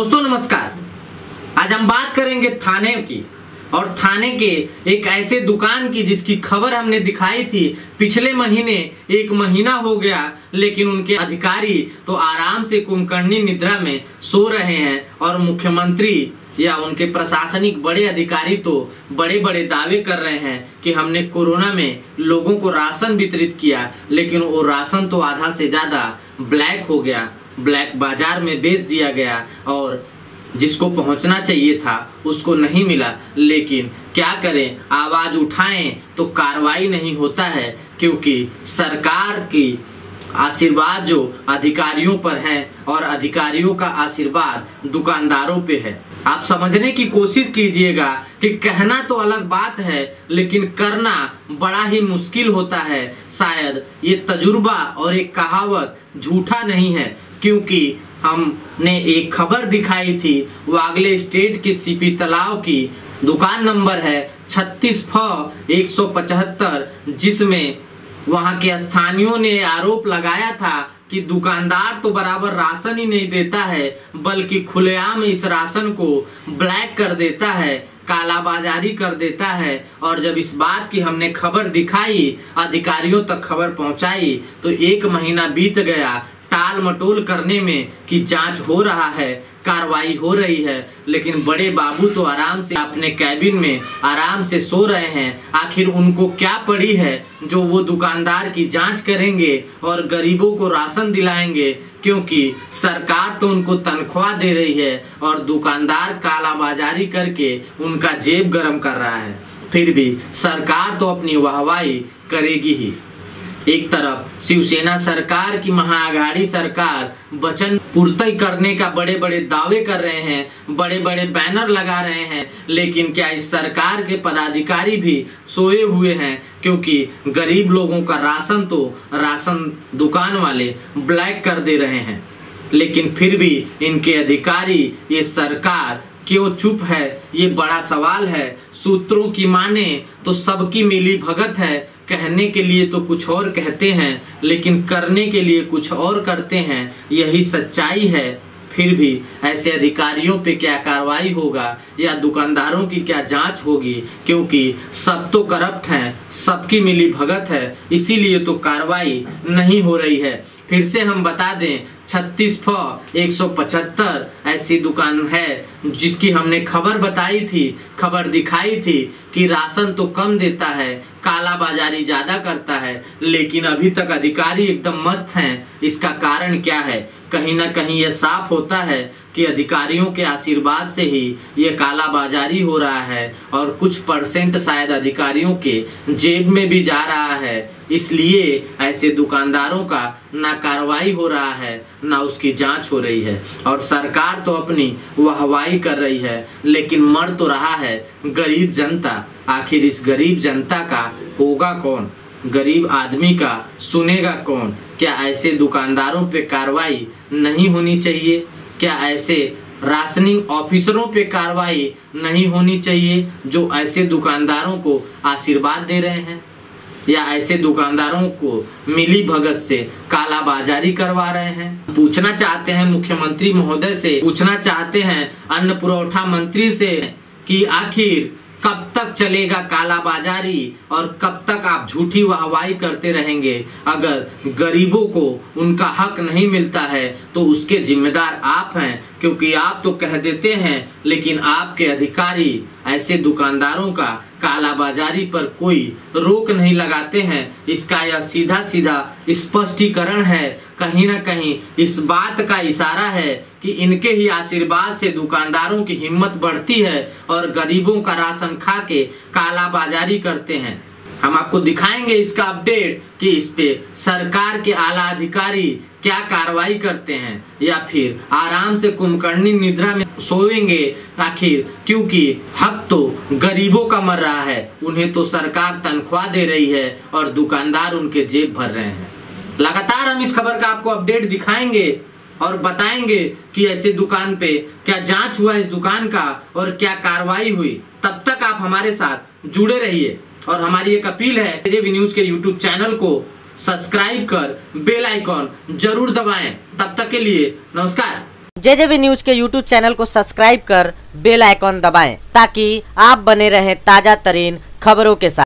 दोस्तों, नमस्कार। आज हम बात करेंगे थाने की और थाने के एक ऐसे दुकान की जिसकी खबर हमने दिखाई थी। पिछले महीने एक महीना हो गया, लेकिन उनके अधिकारी तो आराम से कुंभकर्णी निद्रा में सो रहे हैं और मुख्यमंत्री या उनके प्रशासनिक बड़े अधिकारी तो बड़े बड़े दावे कर रहे हैं कि हमने कोरोना में लोगों को राशन वितरित किया, लेकिन वो राशन तो आधा से ज़्यादा ब्लैक हो गया। ब्लैक बाज़ार में बेच दिया गया और जिसको पहुँचना चाहिए था, उसको नहीं मिला। लेकिन क्या करें? आवाज़ उठाएँ तो कार्रवाई नहीं होता है, क्योंकि सरकार की आशीर्वाद जो अधिकारियों पर है और अधिकारियों का आशीर्वाद दुकानदारों पे है। आप समझने की कोशिश कीजिएगा कि कहना तो अलग बात है, लेकिन करना बड़ा ही मुश्किल होता है। शायद ये तजुर्बा और एक कहावत झूठा नहीं है। क्योंकि हमने एक खबर दिखाई थी वागले स्टेट के सीपी तालाब की दुकान नंबर है छत्तीस फ एक सौ पचहत्तर, जिसमें वहाँ के स्थानियों ने आरोप लगाया था कि दुकानदार तो बराबर राशन ही नहीं देता है, बल्कि खुलेआम इस राशन को ब्लैक कर देता है, कालाबाजारी कर देता है। और जब इस बात की हमने खबर दिखाई, अधिकारियों तक खबर पहुंचाई तो एक महीना बीत गया टाल मटोल करने में कि जाँच हो रहा है, कार्रवाई हो रही है, लेकिन बड़े बाबू तो आराम से अपने कैबिन में आराम से सो रहे हैं। आखिर उनको क्या पड़ी है जो वो दुकानदार की जाँच करेंगे और गरीबों को राशन दिलाएँगे? क्योंकि सरकार तो उनको तनख्वाह दे रही है और दुकानदार कालाबाजारी करके उनका जेब गर्म कर रहा है। फिर भी सरकार तो अपनी वाहवाही करेगी ही। एक तरफ़ शिवसेना सरकार की महाआघाड़ी सरकार वचन पूर्ति करने का बड़े बड़े दावे कर रहे हैं बड़े बड़े बैनर लगा रहे हैं, लेकिन क्या इस सरकार के पदाधिकारी भी सोए हुए हैं? क्योंकि गरीब लोगों का राशन तो राशन दुकान वाले ब्लैक कर दे रहे हैं। लेकिन फिर भी इनके अधिकारी, ये सरकार क्यों चुप है? ये बड़ा सवाल है। सूत्रों की माने तो सबकी मिली भगत है। कहने के लिए तो कुछ और कहते हैं, लेकिन करने के लिए कुछ और करते हैं, यही सच्चाई है। फिर भी ऐसे अधिकारियों पे क्या कार्रवाई होगा या दुकानदारों की क्या जाँच होगी? क्योंकि सब तो करप्ट हैं, सबकी मिली भगत है, इसीलिए तो कार्रवाई नहीं हो रही है। फिर से हम बता दें, छत्तीस फ, एक सौ पचहत्तर ऐसी दुकान है, जिसकी हमने खबर बताई थी, खबर दिखाई थी कि राशन तो कम देता है काला बाजारी ज़्यादा करता है, लेकिन अभी तक अधिकारी एकदम मस्त हैं। इसका कारण क्या है? कहीं ना कहीं यह साफ़ होता है कि अधिकारियों के आशीर्वाद से ही ये काला बाजारी हो रहा है और कुछ परसेंट शायद अधिकारियों के जेब में भी जा रहा है। इसलिए ऐसे दुकानदारों का ना कार्रवाई हो रहा है, ना उसकी जाँच हो रही है। और सरकार तो अपनी वाहवाही कर रही है, लेकिन मर तो रहा है। गरीब जनता, आखिर इस गरीब जनता का होगा कौन? गरीब आदमी का सुनेगा कौन? क्या ऐसे दुकानदारों पे कार्रवाई नहीं होनी चाहिए? क्या ऐसे राशनिंग ऑफिसरों पे कार्रवाई नहीं होनी चाहिए जो ऐसे दुकानदारों को आशीर्वाद दे रहे हैं? या ऐसे दुकानदारों को मिली भगत से कालाबाजारी करवा रहे हैं? पूछना चाहते हैं मुख्यमंत्री महोदय से, पूछना चाहते हैं अन्न पुरवठा मंत्री से कि आखिर चलेगा कालाबाजारी और कब तक आप झूठी वाहवाही करते रहेंगे? अगर गरीबों को उनका हक नहीं मिलता है तो उसके जिम्मेदार आप हैं, क्योंकि आप तो कह देते हैं, लेकिन आपके अधिकारी ऐसे दुकानदारों का कालाबाजारी पर कोई रोक नहीं लगाते हैं। इसका यह सीधा सीधा स्पष्टीकरण है। कहीं ना कहीं इस बात का इशारा है कि इनके ही आशीर्वाद से दुकानदारों की हिम्मत बढ़ती है और गरीबों का राशन खा के कालाबाजारी करते हैं। हम आपको दिखाएँगे इसका अपडेट कि इस पे सरकार के आला अधिकारी क्या कार्रवाई करते हैं या फिर आराम से कुंभकर्णी निद्रा में सोएँगे आखिर, क्योंकि हक तो गरीबों का मर रहा है। उन्हें तो सरकार तनख्वाह दे रही है और दुकानदार उनके जेब भर रहे हैं। लगातार हम इस खबर का आपको अपडेट दिखाएँगे। और बताएँगे कि ऐसे दुकान पे क्या जाँच हुआ इस दुकान का और क्या कार्रवाई हुई। तब तक आप हमारे साथ जुड़े रहिए। और हमारी एक अपील है जेबी न्यूज़ के यूट्यूब चैनल को सब्सक्राइब कर बेल आइकॉन ज़रूर दबाएँ। तब तक के लिए नमस्कार। जे जे न्यूज़ के यूट्यूब चैनल को सब्सक्राइब कर बेल आइकॉन दबाएँ, ताकि आप बने रहें ताज़ा तरीन खबरों के साथ।